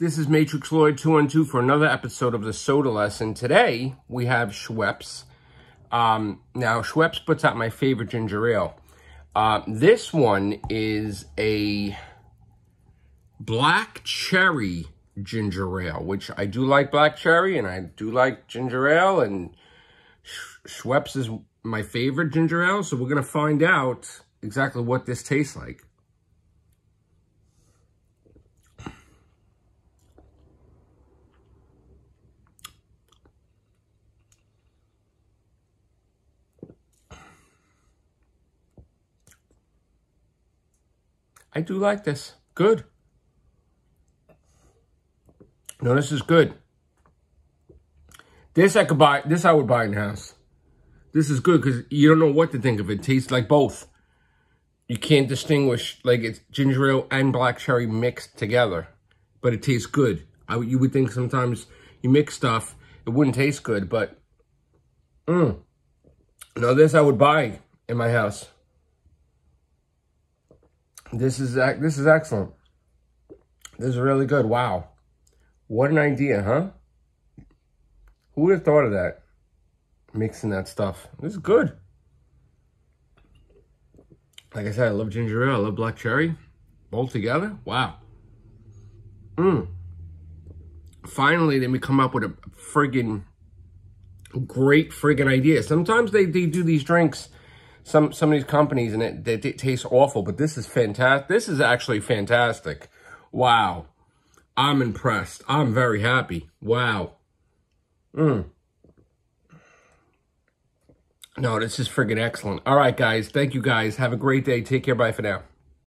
This is Matrix Lord 212 for another episode of the Soda Lesson. Today, we have Schweppes. Um, now, Schweppes puts out my favorite ginger ale. Uh, this one is a black cherry ginger ale, which I do like black cherry, and I do like ginger ale, and Schweppes is my favorite ginger ale, so we're going to find out exactly what this tastes like. I do like this. Good. No, this is good. This I could buy. This I would buy in house. This is good because you don't know what to think of it. it. Tastes like both. You can't distinguish like it's ginger ale and black cherry mixed together, but it tastes good. I you would think sometimes you mix stuff it wouldn't taste good, but mm. No, this I would buy in my house. This is this is excellent. This is really good. Wow. What an idea, huh? Who would have thought of that? Mixing that stuff. This is good. Like I said, I love ginger ale. I love black cherry. Both together? Wow. Mmm. Finally, then we come up with a friggin' great friggin' idea. Sometimes they, they do these drinks some some of these companies and it, tastes awful, but this is fantastic. This is actually fantastic. Wow. I'm impressed. I'm very happy. Wow. Mm. No, this is friggin' excellent. All right, guys. Thank you, guys. Have a great day. Take care. Bye for now.